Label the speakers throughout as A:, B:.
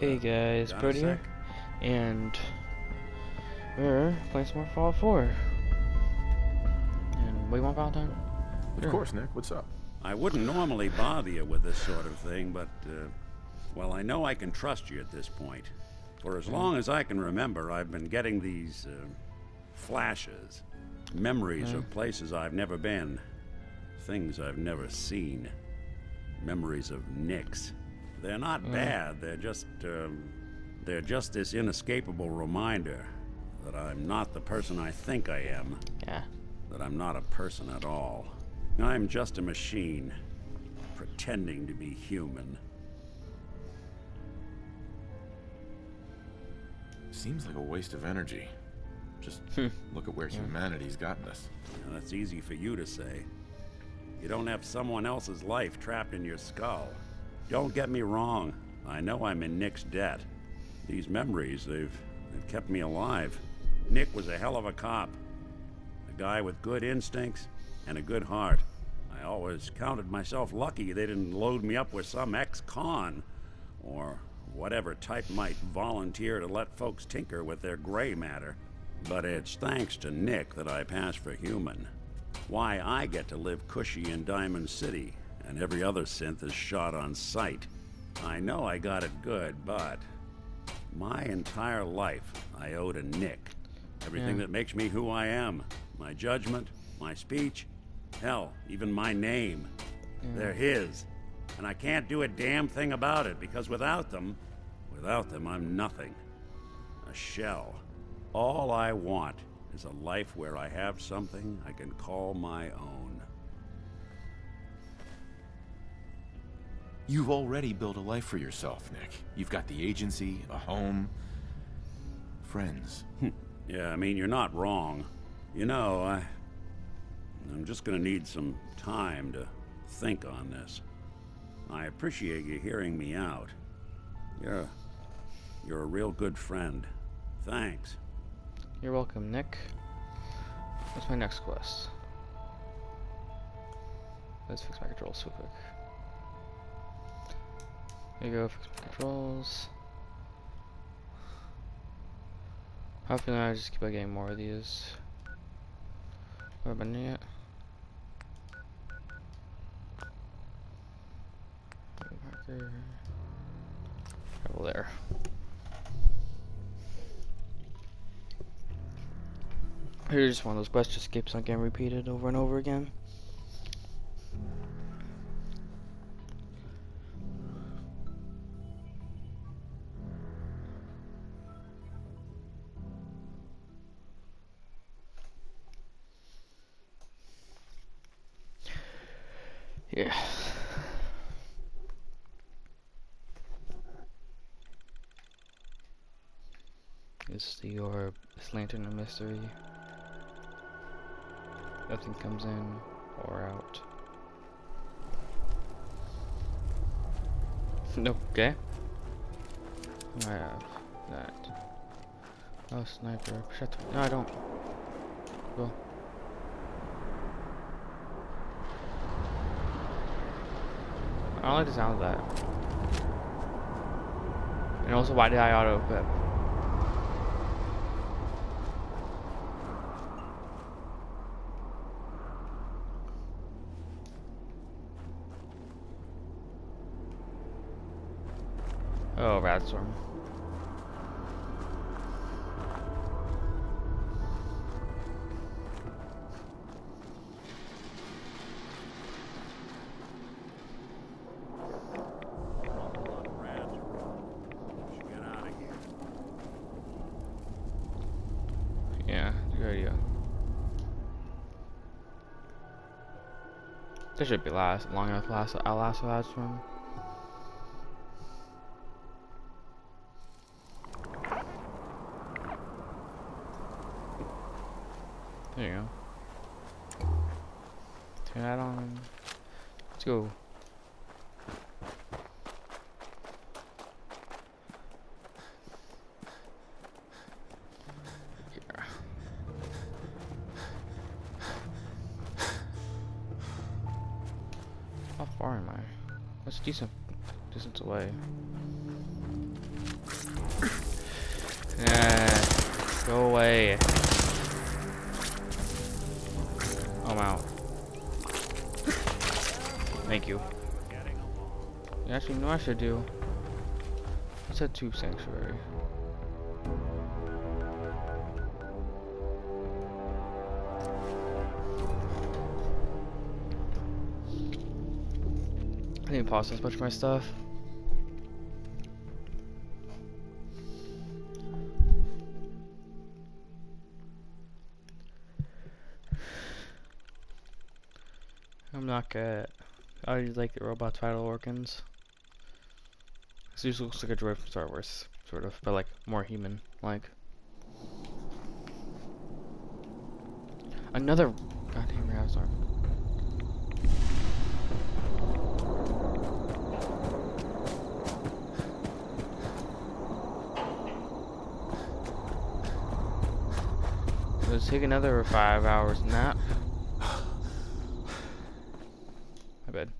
A: Hey guys,
B: got
A: Brody here, and we're playing some more Fallout 4. And what do you want, Valentine?
C: Of
A: Sure.
C: course, Nick. What's up?
B: I wouldn't normally bother you with this sort of thing, but, uh, well, I know I can trust you at this point. For as long as I can remember, I've been getting these uh, flashes, memories of places I've never been, things I've never seen, memories of Nicks. They're not bad. They're just, um, they're just this inescapable reminder that I'm not the person I think I am
A: Yeah.
B: that I'm not a person at all. I'm just a machine, pretending to be human.
C: Seems like a waste of energy. Just look at where humanity's gotten us.
B: And that's easy for you to say. You don't have someone else's life trapped in your skull. Don't get me wrong. I know I'm in Nick's debt. These memories, they've, they've kept me alive. Nick was a hell of a cop. A guy with good instincts and a good heart. I always counted myself lucky they didn't load me up with some ex-con or whatever type might volunteer to let folks tinker with their gray matter. But it's thanks to Nick that I pass for human. Why I get to live cushy in Diamond City, and every other synth is shot on sight. I know I got it good, but my entire life I owe to Nick. Everything
A: Yeah.
B: that makes me who I am my judgment, my speech, hell, even my name. They're his. And I can't do a damn thing about it because without them, without them, I'm nothing. A shell. All I want is a life where I have something I can call my own.
C: You've already built a life for yourself, Nick. You've got the agency, a home, friends. Hmm.
B: Yeah, I mean, you're not wrong. You know, I. I'm just gonna need some time to think on this. I appreciate you hearing me out. You're. You're a real good friend. Thanks.
A: You're welcome, Nick. What's my next quest? Let's fix my controls real quick. There you go, controls. Hopefully I just keep on getting more of these. What done yet? Travel there. Here's one of those quests just keeps on getting repeated over and over again. Is the orb, this lantern a mystery? Nothing comes in or out. Okay. I have that. Oh, sniper. Shut the. No, I don't. Cool. I don't like the sound of that. And also, why did I auto equip? Oh, Radstorm.
B: Should get out of here.
A: Yeah, Oh, good idea. This should be last long enough last I'll last Radstorm. There you go. Turn that on. Let's go. how far am I? That's a decent distance away. Yeah, go away. You actually know I should do. I said two sanctuary. I didn't pause this much of my stuff. I'm not good. I like the robots vital organs. Usually looks like a droid from Star Wars, sort of, but like more human, like. Another goddamn Razorn. Let's take another five hours nap. My bad.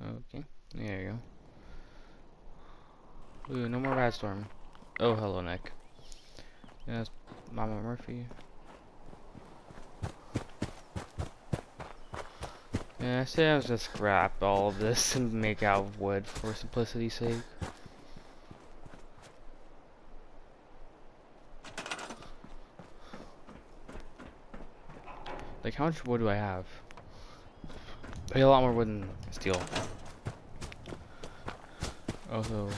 A: Okay, there you go. Ooh, no more Oh, hello, Nick. Yes, Mama Murphy. Yeah, I say I was just scrap all of this and make out of wood for simplicity's sake. Like, how much wood do I have? Pay a lot more wood than steel. Also,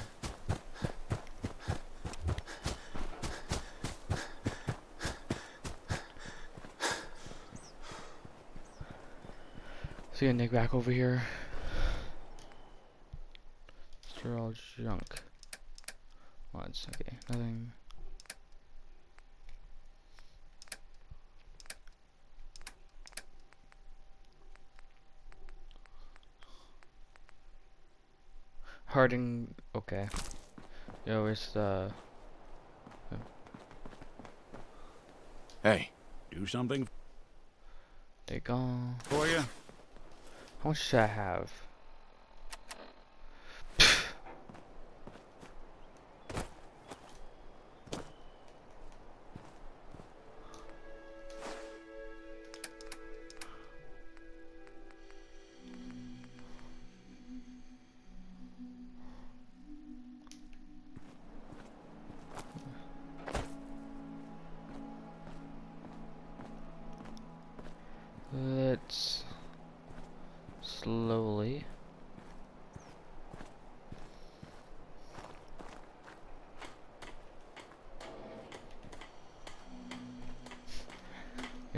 A: So yeah, Nick back over here. All junk. Mods, okay, nothing. Harding, okay. Yo, it's the...
C: Hey,
B: Do something
A: They gone.
B: for you?
A: How much should I have?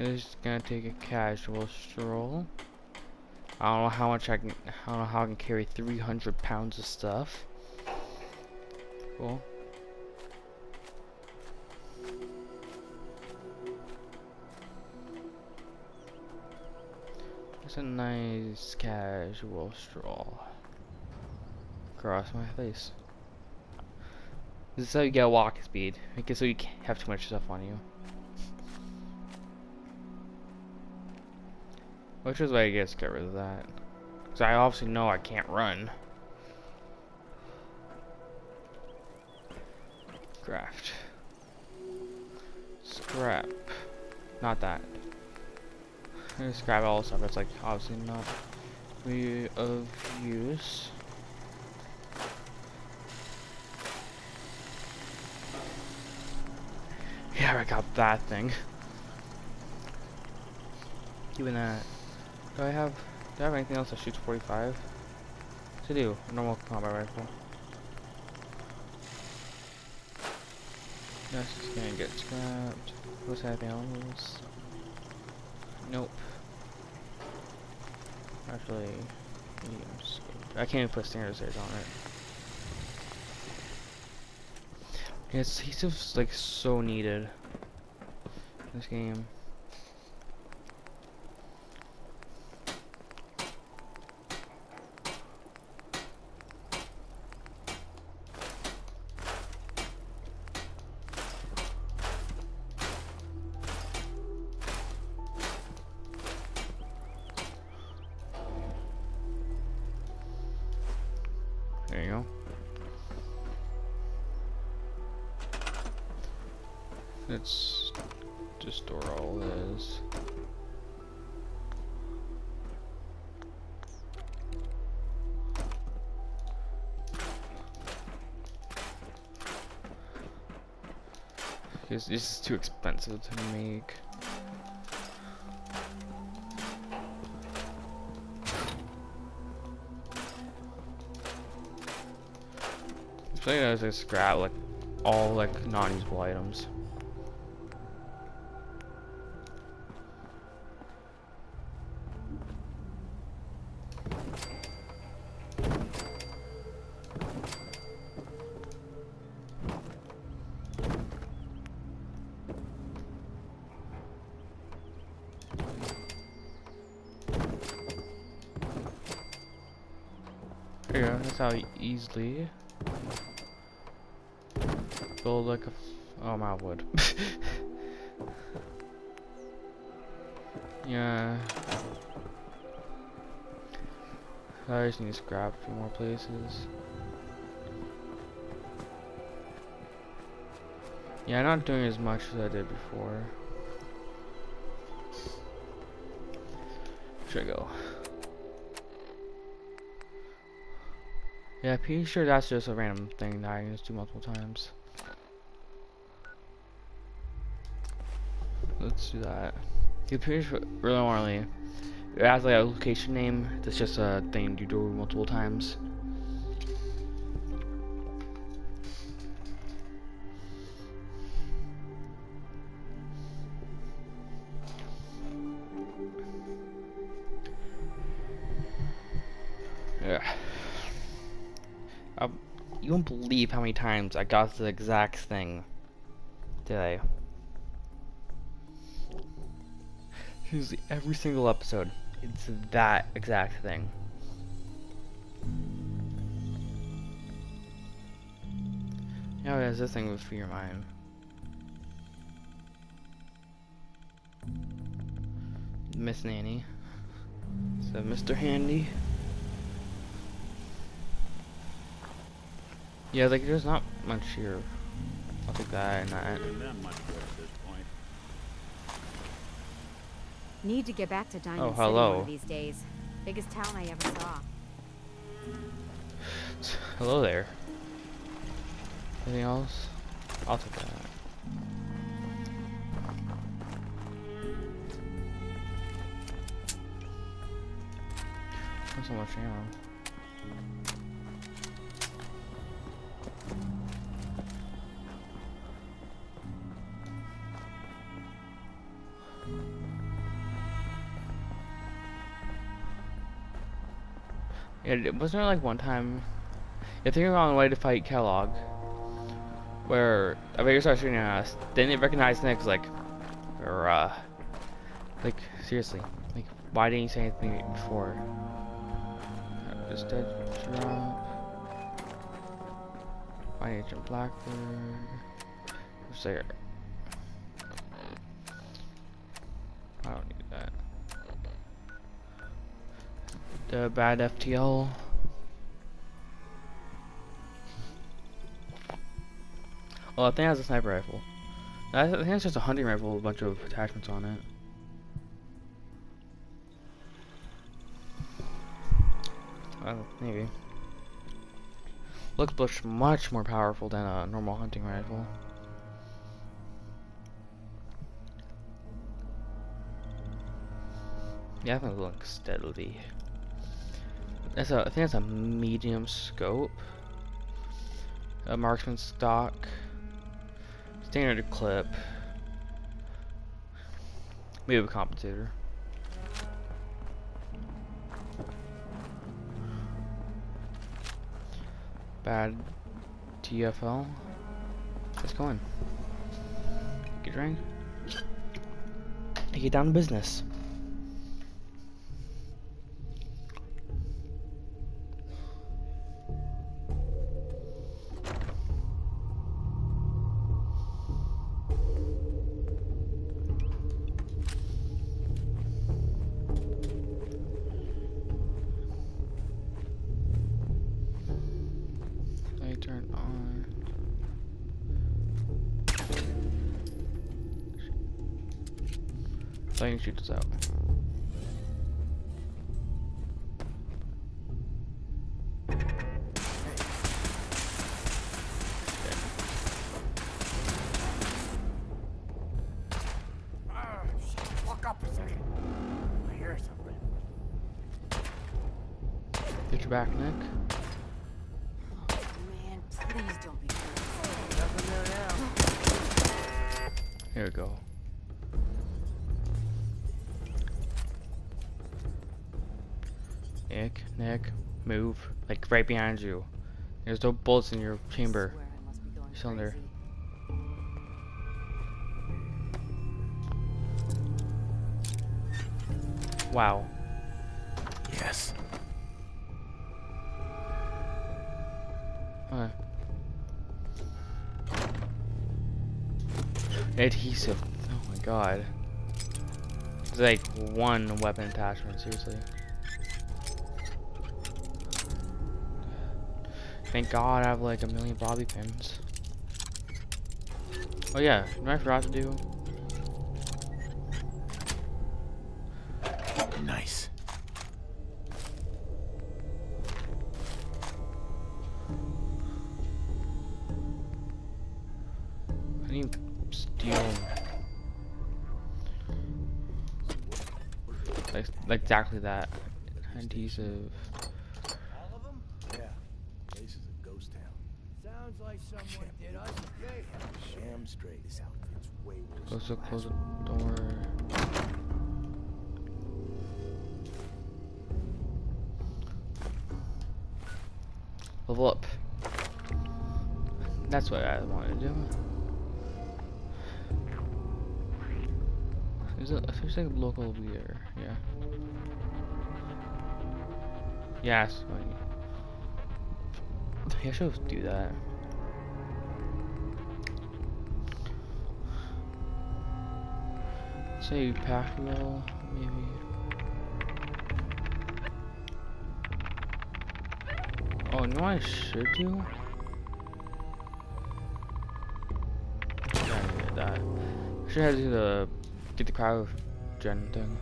A: Just gonna take a casual stroll. I don't know how much I can. I don't know how I can carry 300 pounds of stuff. Cool. It's a nice casual stroll across my face. This is how you get walk speed. Make so you can't have too much stuff on you. Which is why I guess get rid of that. Because I obviously know I can't run. Craft. Scrap. Not that. Just grab all the stuff that's like obviously not of use. Yeah, I got that thing. Keeping that. Do I have do I have anything else that shoots 45? To do, a normal combat rifle. That's just gonna get scrapped. What's happening else? Nope. Actually. I can't even put standardizers on it. He's just like so needed this game. Let's just store all this. Because this is too expensive to make. Especially as I scrap like all like non-usable items. There you go, that's how easily build like a oh my wood. yeah. I just need to scrap a few more places. Yeah, I'm not doing as much as I did before. Should I go? Yeah, pretty sure that's just a random thing that I just do multiple times. Let's do that. You pretty sure really normally it has like a location name that's just a thing you do multiple times. How many times I got the exact thing today. Usually every single episode, it's that exact thing. Yeah, there's this thing with Fear mind. Miss Nanny. So Mr. Handy. Yeah, like there's not much here. I'll take that and that.
B: Doing them much good at this point.
D: Need to get back to Diamond
A: Oh,
D: City one
A: hello.
D: of these days. Biggest town I ever saw.
A: Hello there. Anything else? I'll take that. Not so much ammo. It- wasn't there like one time? I think were on the way to fight Kellogg, where a Vader started shooting at us. Then they recognized Nick, like, or uh, like seriously, like, why didn't you say anything before? Just dead drop. Fine Agent Blackbird. Who's there? I don't need that. The bad FTL. Oh, I think has a sniper rifle. I think it's just a hunting rifle with a bunch of attachments on it. Maybe. Looks much, much more powerful than a normal hunting rifle. Yeah, I think looks steadily. That's a, I think that's a medium scope. A marksman stock. Standard clip. Maybe a compensator. Bad TFL. Let's go in. Get drink. Get down to business. So I can shoot this out.
E: Walk up a second. I hear something.
A: Get your back, Nick.
D: Oh, man, please don't be.
E: Nothing there now.
A: Here we go. Nick, Nick, move. Like right behind you. There's no bullets in your chamber.
D: Swear I must be going
A: Cylinder.
D: crazy.
A: Wow.
C: Yes.
A: Okay. Adhesive. Oh my god. It's like one weapon attachment, seriously. Thank god I have like a million bobby pins. Oh yeah, you know I forgot to do?
C: Nice.
A: I need steel. Like, like exactly that. Adhesive.
E: All of them?
F: Yeah, place is a ghost town.
E: Sounds like a.
F: Sham straight. This outfit's way worse.
A: Close the close the door. Level up. That's what I wanted to do. Is it there's like a local beer, yeah. Yes. Yeah, I should do that. Say pack roll, maybe. Oh, what I should do? Yeah, I that. I should have to do the get the cryo gen thing.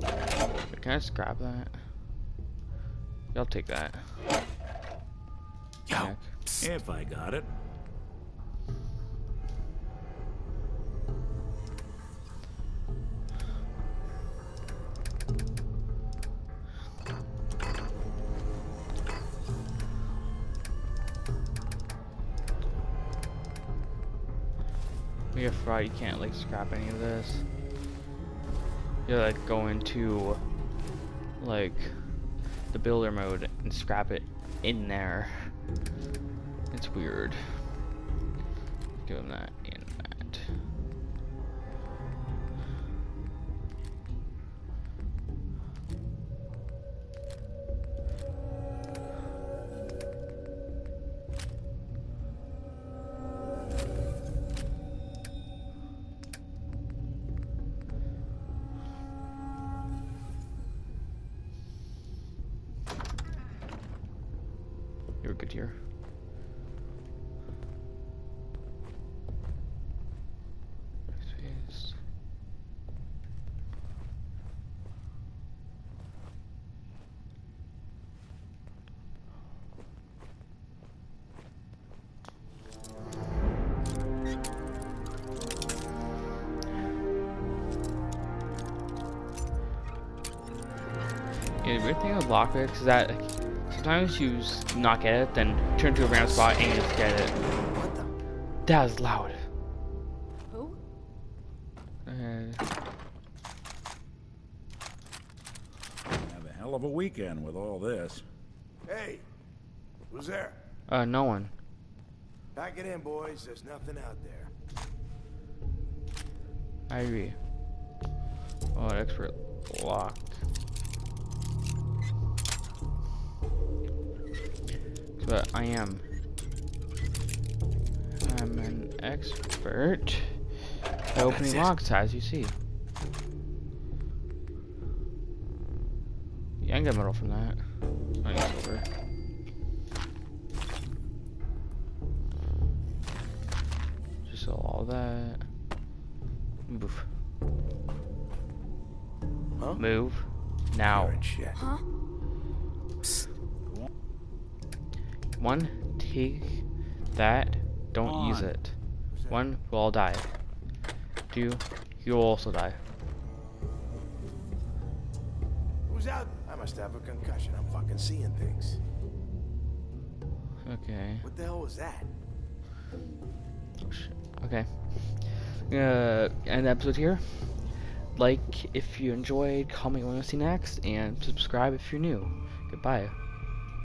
A: Wait, Can I scrap that? I'll take that.
C: Yo.
B: If I got it.
A: You can't like scrap any of this. You gotta like go into like the builder mode and scrap it in there. It's weird. Give him that. Weird thing with lockpicks is that like, sometimes you s- not get it, then turn to a random spot and you just get it.
F: What the?
A: That was loud.
D: Who?
A: Uh,
B: Have a hell of a weekend with all this.
F: Hey, who's there?
A: uh, no one.
F: Pack it in, boys. There's nothing out there.
A: I agree. Oh, expert locked. But I am. I'm an expert at opening locks, as you see. Yeah, I can get metal from that. I need silver. Just sell all that. Move.
F: Huh?
A: Move. Now.
F: You're in shit.
D: Huh?
A: One, take that. Don't
B: Come
A: use it. One, we'll all die. Two, you'll also die.
F: Who's out? I must have a concussion. I'm fucking seeing things.
A: Okay.
F: What the hell was that?
A: Oh. Okay. Uh, end the episode here. Like if you enjoyed, comment what you want to see next, and subscribe if you're new. Goodbye.